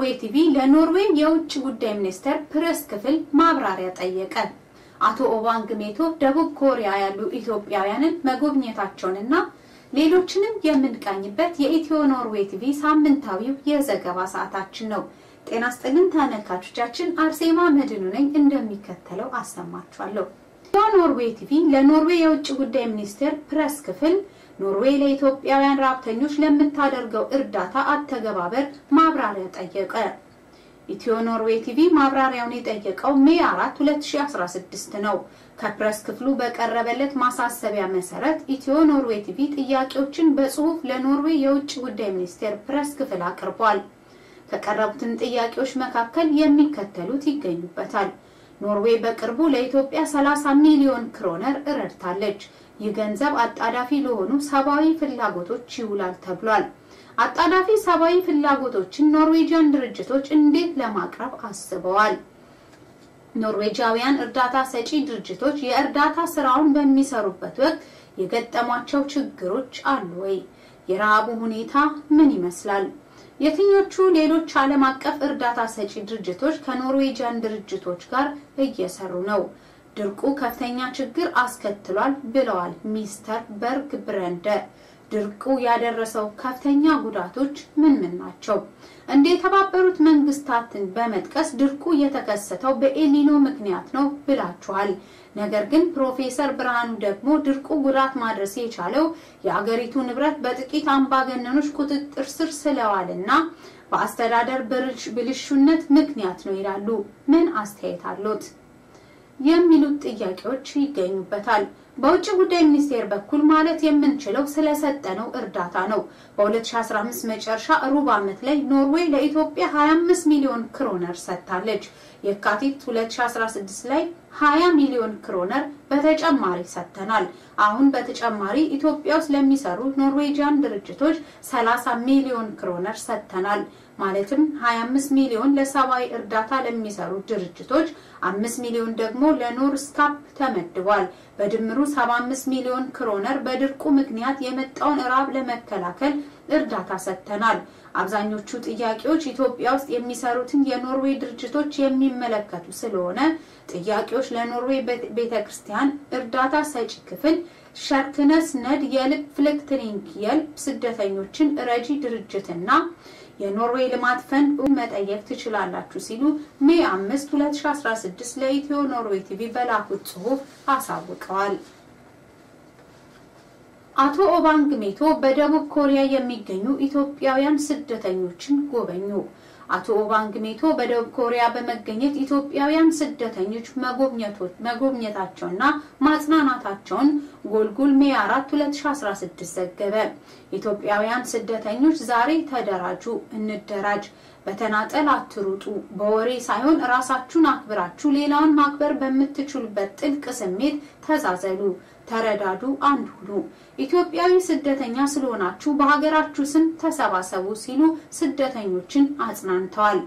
ኖርዌይ ቲቪ ለኖርዌይ የውጭ ጉዳይ ሚኒስቴር ፕሬስ ክፍል ማብራሪያ ጠየቀ። አቶ ኦባንግ ሜቶ ደቡብ ኮሪያ ያሉ ኢትዮጵያውያንን መጎብኘታቸውንና ሌሎችንም የምንቃኝበት የኢትዮ ኖርዌይ ቲቪ ሳምንታዊው የዘገባ ሰዓታችን ነው። ጤና ስጥልን ተመልካቾቻችን፣ አርሴማ መድኑ ነኝ። እንደሚከተለው አሰማችኋለሁ። ኢትዮ ኖርዌይ ቲቪ ለኖርዌይ የውጭ ጉዳይ ሚኒስቴር ፕሬስ ክፍል ኖርዌይ ለኢትዮጵያውያን ረሃብተኞች ለምታደርገው እርዳታ አተገባበር ማብራሪያ ጠየቀ። ኢትዮ ኖርዌይ ቲቪ ማብራሪያውን የጠየቀው May 4 2016 ነው። ከፕሬስ ክፍሉ በቀረበለት ማሳሰቢያ መሰረት ኢትዮ ኖርዌይ ቲቪ ጥያቄዎችን በጽሁፍ ለኖርዌይ የውጭ ጉዳይ ሚኒስቴር ፕሬስ ክፍል አቅርቧል። ከቀረቡትን ጥያቄዎች መካከል የሚከተሉት ይገኙበታል። ኖርዌይ በቅርቡ ለኢትዮጵያ 30 ሚሊዮን ክሮነር እረድታለች። ይህ ገንዘብ አጣዳፊ ለሆኑ ሰብአዊ ፍላጎቶች ይውላል ተብሏል። አጣዳፊ ሰብአዊ ፍላጎቶችን ኖርዌጂያን ድርጅቶች እንዴት ለማቅረብ አስበዋል? ኖርዌጃውያን እርዳታ ሰጪ ድርጅቶች የእርዳታ ስራውን በሚሰሩበት ወቅት የገጠሟቸው ችግሮች አሉ ወይ? የረሃቡ ሁኔታ ምን ይመስላል? የትኞቹ ሌሎች ዓለም አቀፍ እርዳታ ሰጪ ድርጅቶች ከኖርዌጂያን ድርጅቶች ጋር እየሰሩ ነው? ድርቁ ከፍተኛ ችግር አስከትሏል ብለዋል ሚስተር በርግ ብረንደ። ድርቁ ያደረሰው ከፍተኛ ጉዳቶች ምን ምን ናቸው? እንደ የተባበሩት መንግስታትን በመጥቀስ ድርቁ የተከሰተው በኤሊኖ ምክንያት ነው ብላችኋል። ነገር ግን ፕሮፌሰር ብርሃኑ ደግሞ ድርቁ ጉዳት ማድረስ የቻለው የአገሪቱ ንብረት በጥቂት አምባገነኖች ቁጥጥር ስር ስለዋልና በአስተዳደር ብልሹነት ምክንያት ነው ይላሉ። ምን አስተያየት አሉት? የሚሉት ጥያቄዎች ይገኙበታል። በውጭ ጉዳይ ሚኒስቴር በኩል ማለት የምንችለው ስለሰጠነው እርዳታ ነው። በ2015 መጨረሻ ሩብ ዓመት ላይ ኖርዌይ ለኢትዮጵያ 25 ሚሊዮን ክሮነር ሰጥታለች። የካቲት 2016 ላይ 20 ሚሊዮን ክሮነር በተጨማሪ ሰጥተናል። አሁን በተጨማሪ ኢትዮጵያ ውስጥ ለሚሰሩ ኖርዌጂያን ድርጅቶች 30 ሚሊዮን ክሮነር ሰጥተናል። ማለትም 25 ሚሊዮን ለሰብአዊ እርዳታ ለሚሰሩ ድርጅቶች፣ 5 ሚሊዮን ደግሞ ለኖርስካፕ ተመድቧል። በድምሩ 75 ሚሊዮን ክሮነር በድርቁ ምክንያት የመጣውን እራብ ለመከላከል እርዳታ ሰጥተናል። አብዛኞቹ ጥያቄዎች ኢትዮጵያ ውስጥ የሚሰሩትን የኖርዌይ ድርጅቶች የሚመለከቱ ስለሆነ ጥያቄዎች ለኖርዌይ ቤተክርስቲያን እርዳታ ሰጪ ክፍል Kirkens Nødhjelp Flyktninghjelp ስደተኞችን ረጂ ድርጅትና የኖርዌይ ልማት ፈንድ መጠየቅ ትችላላችሁ ሲሉ May 5 2016 ለኢትዮ ኖርዌይ ቲቪ በላኩት ጽሑፍ አሳውቀዋል። አቶ ኦባንግ ሜቶ በደቡብ ኮሪያ የሚገኙ ኢትዮጵያውያን ስደተኞችን ጎበኙ። አቶ ኦባንግ ሜቶ በደቡብ ኮሪያ በመገኘት ኢትዮጵያውያን ስደተኞች መጎብኘታቸውና ማጽናናታቸውን ጎልጉል May 4 2016 ዘገበ። ኢትዮጵያውያን ስደተኞች ዛሬ ተደራጁ፣ እንደራጅ፣ በተናጠል አትሩጡ፣ በወሬ ሳይሆን ራሳችሁን አክብራችሁ ሌላውን ማክበር በምትችሉበት ጥልቅ ስሜት ተዛዘሉ፣ ተረዳዱ፣ አንድ ሁኑ። ኢትዮጵያዊ ስደተኛ ስለሆናችሁ በሀገራችሁ ስም ተሰባሰቡ ሲሉ ስደተኞችን አጽናንተዋል።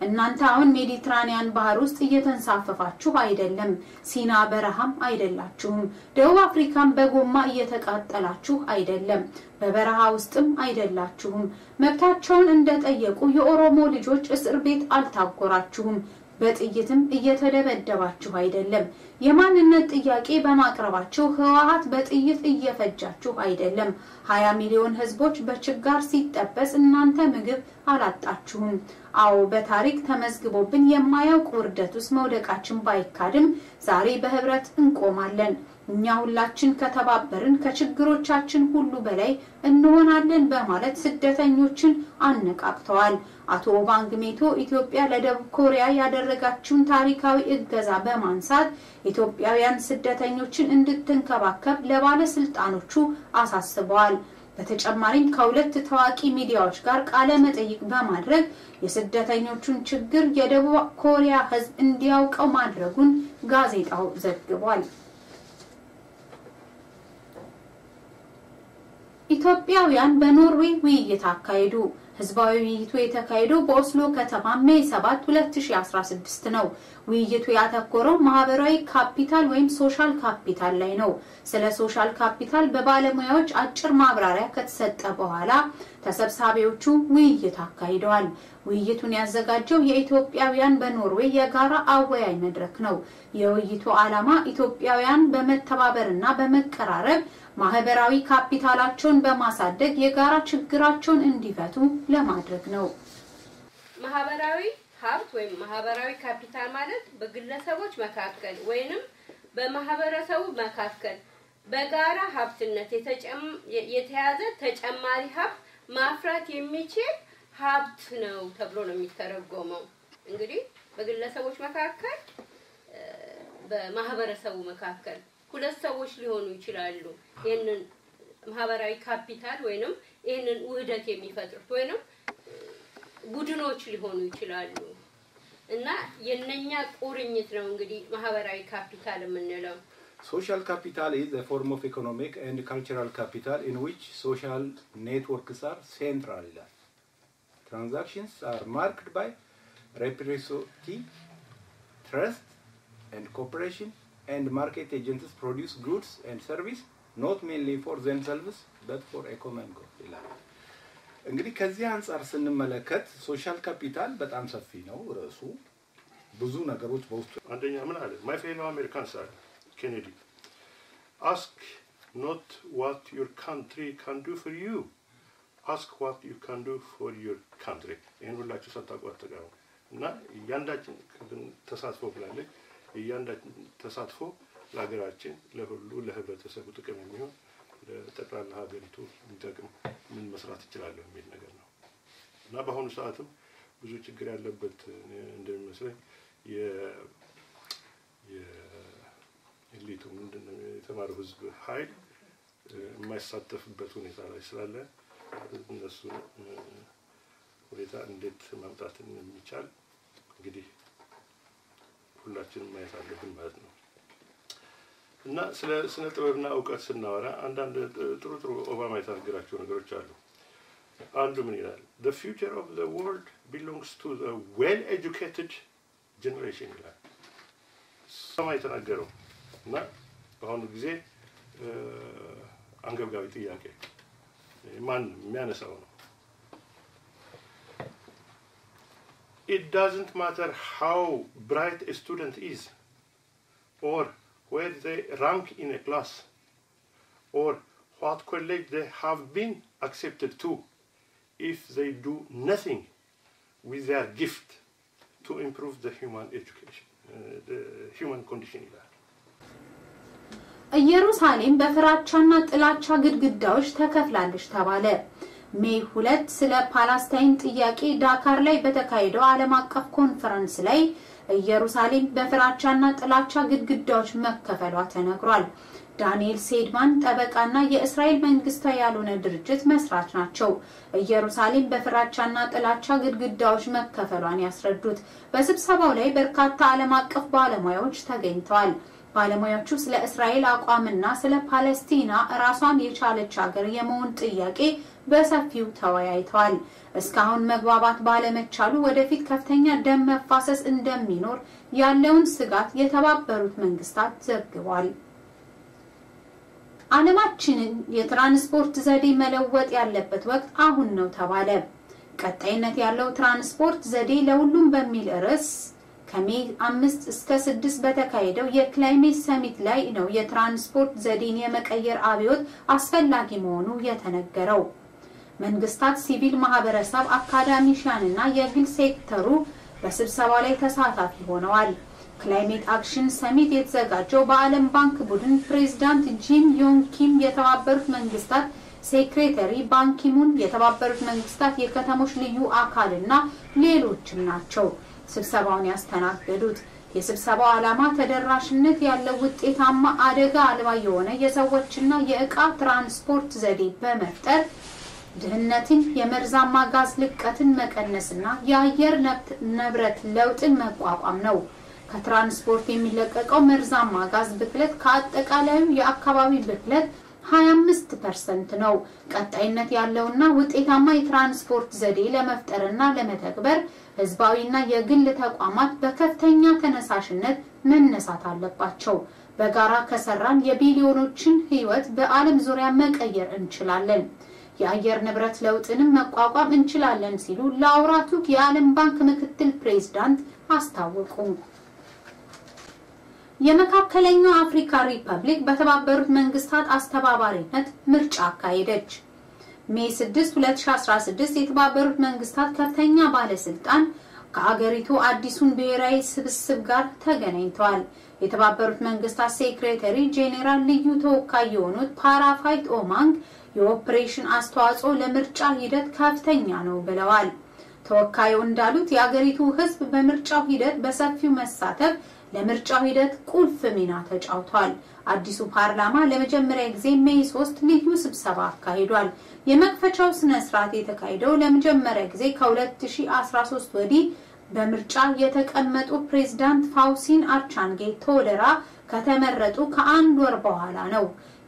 እናንተ አሁን ሜዲትራኒያን ባህር ውስጥ እየተንሳፈፋችሁ አይደለም፣ ሲና በረሃም አይደላችሁም፣ ደቡብ አፍሪካን በጎማ እየተቃጠላችሁ አይደለም፣ በበረሃ ውስጥም አይደላችሁም። መብታቸውን እንደጠየቁ የኦሮሞ ልጆች እስር ቤት አልታጎራችሁም። በጥይትም እየተደበደባችሁ አይደለም። የማንነት ጥያቄ በማቅረባቸው ህወሓት በጥይት እየፈጃችሁ አይደለም። ሀያ ሚሊዮን ህዝቦች በችጋር ሲጠበስ እናንተ ምግብ አላጣችሁም። አዎ በታሪክ ተመዝግቦብን የማያውቅ ውርደት ውስጥ መውደቃችን ባይካድም ዛሬ በህብረት እንቆማለን። እኛ ሁላችን ከተባበርን ከችግሮቻችን ሁሉ በላይ እንሆናለን በማለት ስደተኞችን አነቃቅተዋል። አቶ ኦባንግ ሜቶ ኢትዮጵያ ለደቡብ ኮሪያ ያደረጋችውን ታሪካዊ እገዛ በማንሳት ኢትዮጵያውያን ስደተኞችን እንድትንከባከብ ለባለስልጣኖቹ አሳስበዋል። በተጨማሪም ከሁለት ታዋቂ ሚዲያዎች ጋር ቃለ መጠይቅ በማድረግ የስደተኞቹን ችግር የደቡብ ኮሪያ ህዝብ እንዲያውቀው ማድረጉን ጋዜጣው ዘግቧል። ኢትዮጵያውያን በኖርዌይ ውይይት አካሄዱ። ህዝባዊ ውይይቱ የተካሄደው በኦስሎ ከተማ May 7 2016 ነው። ውይይቱ ያተኮረው ማህበራዊ ካፒታል ወይም social capital ላይ ነው። ስለ social capital በባለሙያዎች አጭር ማብራሪያ ከተሰጠ በኋላ ተሰብሳቢዎቹ ውይይት አካሂደዋል። ውይይቱን ያዘጋጀው የኢትዮጵያውያን በኖርዌይ የጋራ አወያይ መድረክ ነው። የውይይቱ ዓላማ ኢትዮጵያውያን በመተባበርና በመቀራረብ ማህበራዊ ካፒታላቸውን በማሳደግ የጋራ ችግራቸውን እንዲፈቱ ለማድረግ ነው። ማህበራዊ ሀብት ወይም ማህበራዊ ካፒታል ማለት በግለሰቦች መካከል ወይንም በማህበረሰቡ መካከል በጋራ ሀብትነት የተያዘ ተጨማሪ ሀብት ማፍራት የሚችል ሀብት ነው ተብሎ ነው የሚተረጎመው። እንግዲህ በግለሰቦች መካከል፣ በማህበረሰቡ መካከል ሁለት ሰዎች ሊሆኑ ይችላሉ። ይህንን ማህበራዊ ካፒታል ወይንም ይህንን ውህደት የሚፈጥሩት ወይንም ቡድኖች ሊሆኑ ይችላሉ እና የነኛ ቁርኝት ነው እንግዲህ ማህበራዊ ካፒታል የምንለው። Social capital is a form of economic and cultural capital in which social networks are central. Transactions are marked by reciprocity, trust, and cooperation, and market agents produce goods and service not mainly for themselves but for a common good. ይላል። እንግዲህ ከዚህ አንጻር ስንመለከት ሶሻል ካፒታል በጣም ሰፊ ነው ርዕሱ። ብዙ ነገሮች በውስጡ አንደኛ ምን አለ my fellow Americans አለ ኬኔዲ ask not what your country can do for you ask what you can do for your country። ይህን ሁላችሁ ሳታውቁ አትቀሩ እና እያንዳችን ተሳትፎ ብላለች። እያንዳችን ተሳትፎ ለሀገራችን ለሁሉ ለህብረተሰቡ ጥቅም የሚሆን ለጠቅላላ ሀገሪቱ የሚጠቅም ምን መስራት እችላለሁ የሚል ነገር ነው። እና በአሁኑ ሰዓትም ብዙ ችግር ያለበት እንደሚመስለኝ የኤሊቱ ምንድን ነው የተማረው ህዝብ ኃይል የማይሳተፍበት ሁኔታ ላይ ስላለ እነሱ ሁኔታ እንዴት ማምጣት የሚቻል እንግዲህ ሁላችንም ማየት አለብን ማለት ነው። እና ስለ ስነ ጥበብና እውቀት ስናወራ አንዳንድ ጥሩ ጥሩ ኦባማ የተናገራቸው ነገሮች አሉ። አንዱ ምን ይላል? the future of the world belongs to the well educated generation ይላል። ሰማ የተናገረው እና በአሁኑ ጊዜ አንገብጋቢ ጥያቄ ማንም የሚያነሳው ነው። it doesn't matter how bright a student is or where they rank in a class or what college they have been accepted to if they do nothing with their gift to improve the human education, uh, the human condition ይላል። ኢየሩሳሌም በፍራቻና ጥላቻ ግድግዳዎች ተከፍላለች ተባለ። ሜይ ሁለት ስለ ፓላስታይን ጥያቄ ዳካር ላይ በተካሄደው ዓለም አቀፍ ኮንፈረንስ ላይ ኢየሩሳሌም በፍራቻና ጥላቻ ግድግዳዎች መከፈሏ ተነግሯል። ዳንኤል ሴድማን ጠበቃና የእስራኤል መንግስታዊ ያልሆነ ድርጅት መስራች ናቸው። ኢየሩሳሌም በፍራቻና ጥላቻ ግድግዳዎች መከፈሏን ያስረዱት በስብሰባው ላይ በርካታ ዓለም አቀፍ ባለሙያዎች ተገኝተዋል። ባለሙያዎቹ ስለ እስራኤል አቋምና ስለ ፓለስቲና ራሷን የቻለች ሀገር የመሆን ጥያቄ በሰፊው ተወያይተዋል። እስካሁን መግባባት ባለመቻሉ ወደፊት ከፍተኛ ደም መፋሰስ እንደሚኖር ያለውን ስጋት የተባበሩት መንግስታት ዘግቧል። ዓለማችንን የትራንስፖርት ዘዴ መለወጥ ያለበት ወቅት አሁን ነው ተባለ። ቀጣይነት ያለው ትራንስፖርት ዘዴ ለሁሉም በሚል ርዕስ ከ May አምስት እስከ ስድስት በተካሄደው የ climate summit ላይ ነው የትራንስፖርት ዘዴን የመቀየር አብዮት አስፈላጊ መሆኑ የተነገረው። መንግስታት፣ ሲቪል ማህበረሰብ፣ academician እና የግል ሴክተሩ በስብሰባው ላይ ተሳታፊ ሆነዋል። Climate Action Summit የተዘጋጀው በዓለም ባንክ ቡድን ፕሬዚዳንት ጂም ዮንግ ኪም፣ የተባበሩት መንግስታት secretary ባን ኪ ሙን፣ የተባበሩት መንግስታት የከተሞች ልዩ አካል እና ሌሎችም ናቸው ስብሰባውን ያስተናገዱት። የስብሰባው ዓላማ ተደራሽነት ያለው ውጤታማ አደጋ አልባ የሆነ የሰዎችና የእቃ ትራንስፖርት ዘዴ በመፍጠር ድህነትን፣ የመርዛማ ጋዝ ልቀትን መቀነስና የአየር ንብረት ለውጥን መቋቋም ነው። ከትራንስፖርት የሚለቀቀው መርዛማ ጋዝ ብክለት ከአጠቃላዩ የአካባቢ ብክለት 25 percent ነው። ቀጣይነት ያለውና ውጤታማ የትራንስፖርት ዘዴ ለመፍጠርና ለመተግበር ህዝባዊና የግል ተቋማት በከፍተኛ ተነሳሽነት መነሳት አለባቸው። በጋራ ከሰራን የቢሊዮኖችን ህይወት በዓለም ዙሪያ መቀየር እንችላለን። የአየር ንብረት ለውጥንም መቋቋም እንችላለን ሲሉ ላውራ ቱክ የዓለም ባንክ ምክትል ፕሬዝዳንት አስታወቁ። የመካከለኛው አፍሪካ ሪፐብሊክ በተባበሩት መንግስታት አስተባባሪነት ምርጫ አካሄደች። May 6 2016 የተባበሩት መንግስታት ከፍተኛ ባለስልጣን ከአገሪቱ አዲሱን ብሔራዊ ስብስብ ጋር ተገናኝተዋል። የተባበሩት መንግስታት secretary general ልዩ ተወካይ የሆኑት ፓርፋይት ኦናንጋ የኦፕሬሽን አስተዋጽኦ ለምርጫ ሂደት ከፍተኛ ነው ብለዋል። ተወካዩ እንዳሉት የአገሪቱ ህዝብ በምርጫው ሂደት በሰፊው መሳተፍ ለምርጫው ሂደት ቁልፍ ሚና ተጫውቷል። አዲሱ ፓርላማ ለመጀመሪያ ጊዜ May 3 ልዩ ስብሰባ አካሂዷል። የመክፈቻው ስነ ስርዓት የተካሄደው ለመጀመሪያ ጊዜ ከ2013 ወዲህ በምርጫ የተቀመጡ ፕሬዝዳንት ፋውስቲን አርቻንጌ ቱዋዴራ ከተመረጡ ከአንድ ወር በኋላ ነው።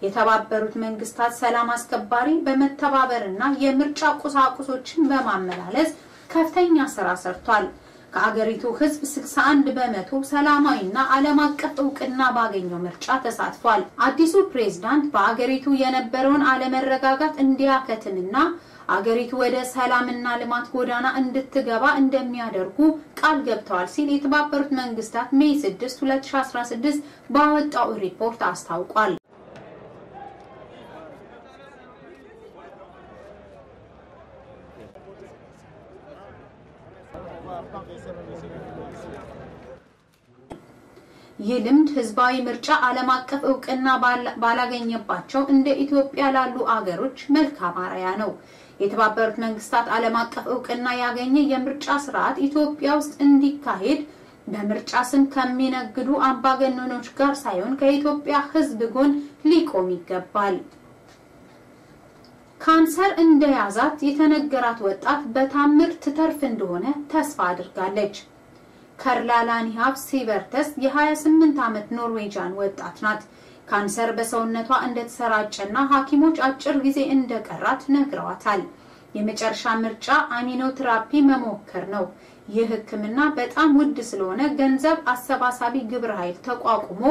የተባበሩት መንግስታት ሰላም አስከባሪ በመተባበርና የምርጫ ቁሳቁሶችን በማመላለስ ከፍተኛ ስራ ሰርቷል። ከአገሪቱ ህዝብ 61 በመቶ ሰላማዊና ዓለም አቀፍ እውቅና ባገኘው ምርጫ ተሳትፏል። አዲሱ ፕሬዝዳንት በአገሪቱ የነበረውን አለመረጋጋት እንዲያከትምና አገሪቱ ወደ ሰላምና ልማት ጎዳና እንድትገባ እንደሚያደርጉ ቃል ገብተዋል ሲል የተባበሩት መንግስታት ሜይ 6 2016 ባወጣው ሪፖርት አስታውቋል። ልምድ ህዝባዊ ምርጫ ዓለም አቀፍ እውቅና ባላገኘባቸው እንደ ኢትዮጵያ ላሉ አገሮች መልካም አርአያ ነው። የተባበሩት መንግስታት ዓለም አቀፍ እውቅና ያገኘ የምርጫ ስርዓት ኢትዮጵያ ውስጥ እንዲካሄድ በምርጫ ስም ከሚነግዱ አምባገነኖች ጋር ሳይሆን ከኢትዮጵያ ህዝብ ጎን ሊቆም ይገባል። ካንሰር እንደያዛት የተነገራት ወጣት በታምር ትተርፍ እንደሆነ ተስፋ አድርጋለች። ከርላላኒሃብ ሲቨርተስ የ28 ዓመት Norwegian ወጣት ናት። ካንሰር በሰውነቷ እንደተሰራጨና ሐኪሞች አጭር ጊዜ እንደቀራት ነግረዋታል። የመጨረሻ ምርጫ immunotherapy መሞከር ነው። ይህ ሕክምና በጣም ውድ ስለሆነ ገንዘብ አሰባሳቢ ግብረ ኃይል ተቋቁሞ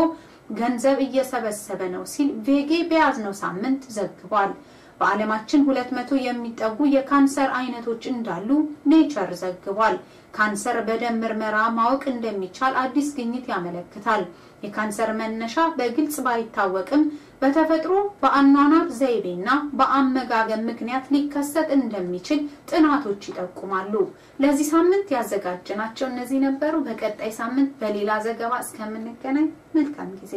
ገንዘብ እየሰበሰበ ነው ሲል ቬጌ በያዝነው ሳምንት ዘግቧል። በዓለማችን 200 የሚጠጉ የካንሰር አይነቶች እንዳሉ ኔቸር ዘግቧል። ካንሰር በደም ምርመራ ማወቅ እንደሚቻል አዲስ ግኝት ያመለክታል። የካንሰር መነሻ በግልጽ ባይታወቅም በተፈጥሮ በአኗኗር ዘይቤና በአመጋገብ ምክንያት ሊከሰት እንደሚችል ጥናቶች ይጠቁማሉ። ለዚህ ሳምንት ያዘጋጀናቸው እነዚህ ነበሩ። በቀጣይ ሳምንት በሌላ ዘገባ እስከምንገናኝ መልካም ጊዜ